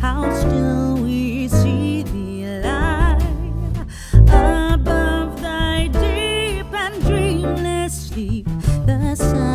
how still we see the light. Above thy deep and dreamless sleep the sun